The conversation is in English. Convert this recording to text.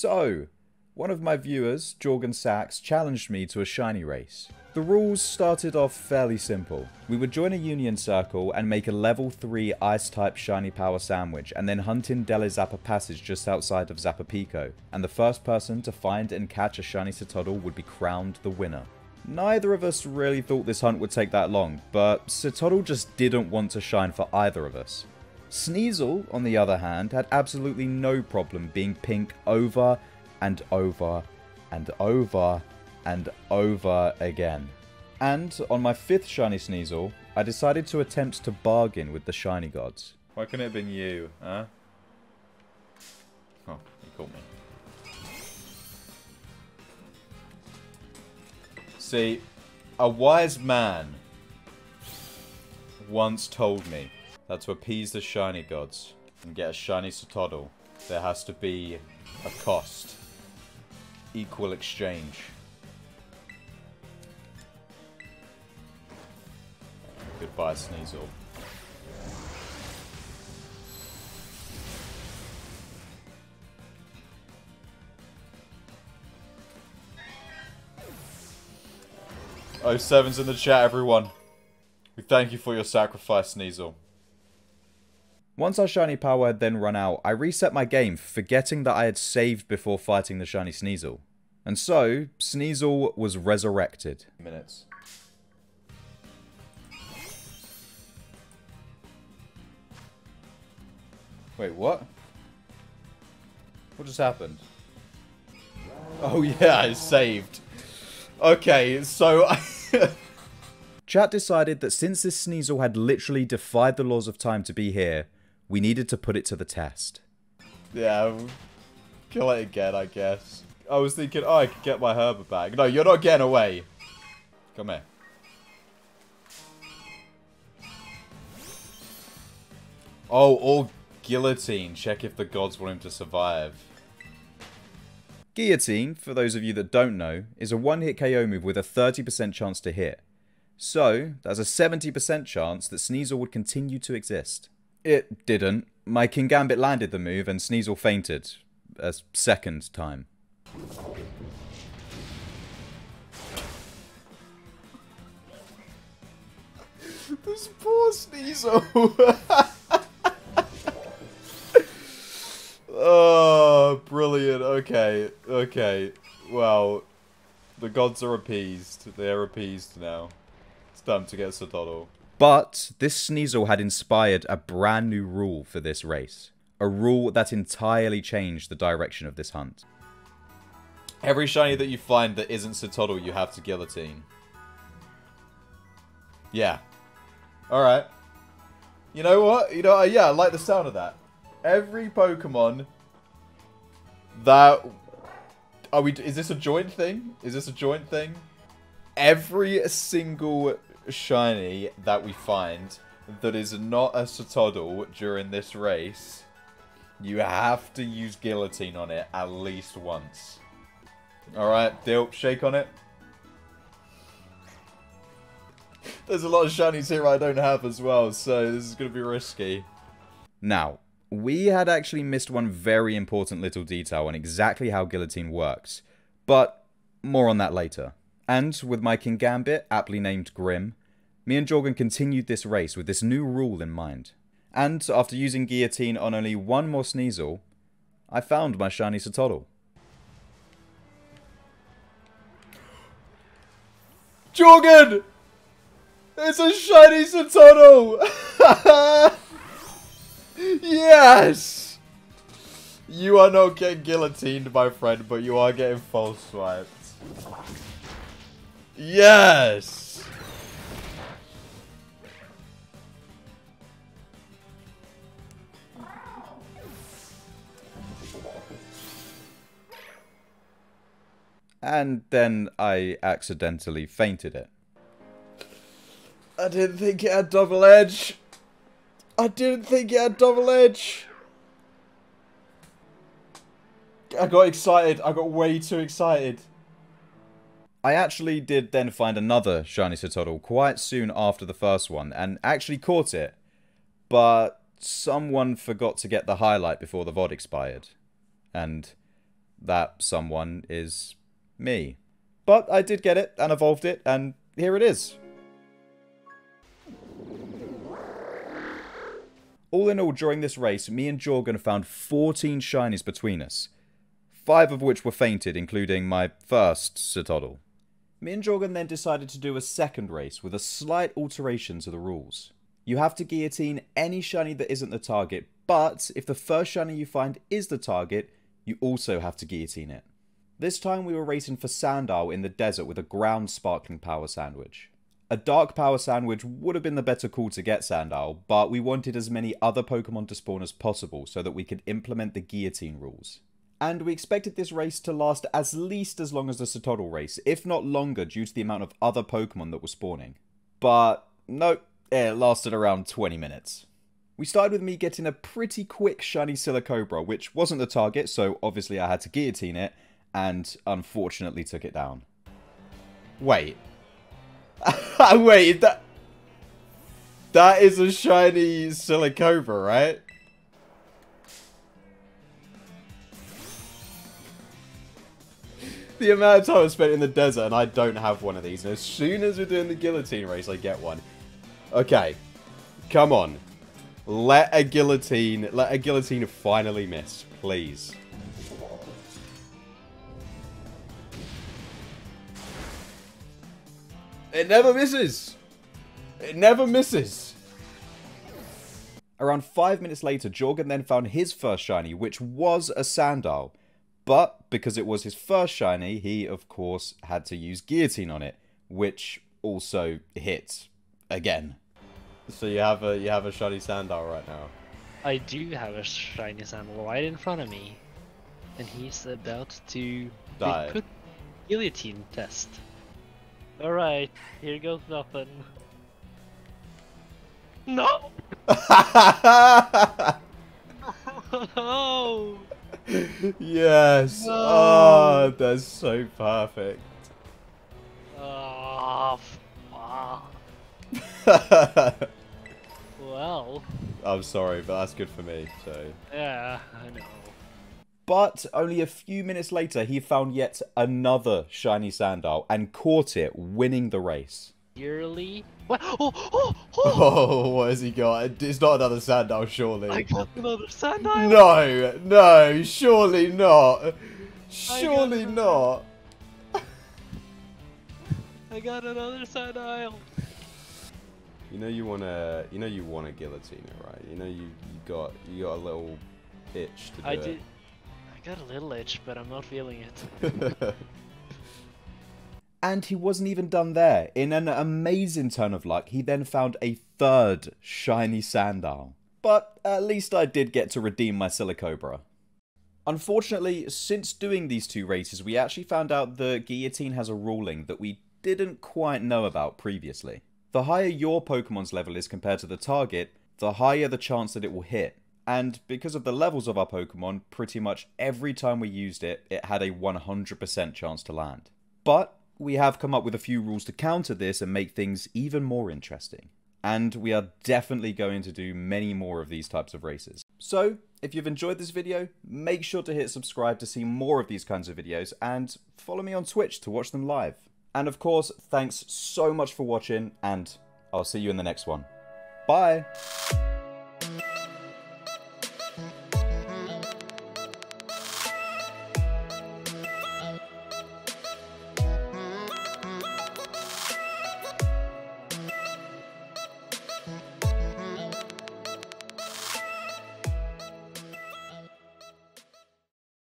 So, one of my viewers, Jorgen Sachs, challenged me to a shiny race. The rules started off fairly simple. We would join a union circle and make a level 3 ice type shiny power sandwich and then hunt in Dalizapa Passage just outside of Zapapico, and the first person to find and catch a shiny Cetoddle would be crowned the winner. Neither of us really thought this hunt would take that long, but Cetoddle just didn't want to shine for either of us. Sneasel, on the other hand, had absolutely no problem being pink over and over and over and over again. And on my fifth shiny Sneasel, I decided to attempt to bargain with the shiny gods. Why couldn't it have been you, huh? Oh, you caught me. See, a wise man once told me that to appease the shiny gods and get a shiny Cetoddle, there has to be a cost. Equal exchange. Goodbye, Sneasel. Oh, seven's in the chat, everyone. We thank you for your sacrifice, Sneasel. Once our shiny power had then run out, I reset my game, forgetting that I had saved before fighting the shiny Sneasel. And so, Sneasel was resurrected. Minutes. Wait, what? What just happened? Oh yeah, I saved. Okay, so... I Chat decided that since this Sneasel had literally defied the laws of time to be here, we needed to put it to the test. Yeah, kill it again, I guess. I was thinking, oh, I could get my Herbert back. No, you're not getting away. Come here. Oh, or guillotine. Check if the gods want him to survive. Guillotine, for those of you that don't know, is a one-hit KO move with a 30% chance to hit. So, there's a 70% chance that Sneasel would continue to exist. It didn't. My Kingambit landed the move and Sneasel fainted. A second time. this poor Sneasel. oh, brilliant. Okay, okay. Well, the gods are appeased. They are appeased now. It's time to get Cetoddle. But this Sneasel had inspired a brand new rule for this race. A rule that entirely changed the direction of this hunt. Every shiny that you find that isn't Cetoddle, you have to guillotine. Yeah. Alright. You know what? You know, yeah, I like the sound of that. Every Pokemon that... Are we... Is this a joint thing? Is this a joint thing? Every single shiny that we find that is not a Cetoddle during this race, you have to use Guillotine on it at least once. Alright, deal. Shake on it. There's a lot of shinies here I don't have as well, so this is going to be risky. Now, we had actually missed one very important little detail on exactly how Guillotine works, but more on that later. And with my Kingambit, aptly named Grim, me and Jorgen continued this race with this new rule in mind. And after using Guillotine on only one more Sneasel, I found my shiny Cetoddle. Jorgen! It's a shiny Cetoddle! yes! You are not getting guillotined, my friend, but you are getting false swiped. Yes! And then I accidentally fainted it. I didn't think it had double edge. I didn't think it had double edge. I got excited. I got way too excited. I actually did then find another shiny Cetoddle quite soon after the first one and actually caught it. But someone forgot to get the highlight before the VOD expired. And that someone is me. But I did get it and evolved it, and here it is. All in all, during this race, me and Jorgen found 14 shinies between us. Five of which were fainted, including my first Cetoddle. Me and Jorgen then decided to do a second race with a slight alteration to the rules. You have to guillotine any shiny that isn't the target, but if the first shiny you find is the target, you also have to guillotine it. This time we were racing for Sandile in the desert with a ground sparkling power sandwich. A dark power sandwich would have been the better call to get Sandile, but we wanted as many other Pokemon to spawn as possible so that we could implement the guillotine rules. And we expected this race to last at least as long as the Cetoddle race, if not longer due to the amount of other Pokemon that were spawning. But nope, it lasted around 20 minutes. We started with me getting a pretty quick shiny Silicobra, which wasn't the target, so obviously I had to guillotine it, and unfortunately took it down. Wait. Wait, that... That is a shiny Silicobra, right? the amount of time I spent in the desert and I don't have one of these. And as soon as we're doing the guillotine race, I get one. Okay. Come on. Let a guillotine, let a guillotine finally miss, please. It never misses. It never misses. Around five minutes later, Jorgen then found his first shiny, which was a Sandile. But because it was his first shiny, he of course had to use Guillotine on it, which also hit again. So you have a you have a shiny Sandile right now. I do have a shiny Sandile right in front of me, and he's about to die. Put guillotine test. All right, here goes nothing. No. no. yes. No. Oh, that's so perfect. Oh, well. I'm sorry, but that's good for me, so. Yeah, I know. But only a few minutes later, he found yet another shiny Sandile and caught it, winning the race. Yearly? What? Oh, oh, oh. oh, what has he got? It's not another Sandile, surely. I got another Sandile? No, no, surely not. Surely I not. I got another Sandile. You know you wanna, you know you wanna guillotine it, right? You know you, you got, you got a little itch to do I it. did. I got a little itch, but I'm not feeling it. And he wasn't even done there. In an amazing turn of luck, he then found a third shiny Sandile. But at least I did get to redeem my Silicobra. Unfortunately, since doing these two races, we actually found out the Guillotine has a ruling that we didn't quite know about previously. The higher your Pokemon's level is compared to the target, the higher the chance that it will hit. And because of the levels of our Pokemon, pretty much every time we used it, it had a 100% chance to land. But we have come up with a few rules to counter this and make things even more interesting. And we are definitely going to do many more of these types of races. So, if you've enjoyed this video, make sure to hit subscribe to see more of these kinds of videos and follow me on Twitch to watch them live. And of course, thanks so much for watching and I'll see you in the next one. Bye!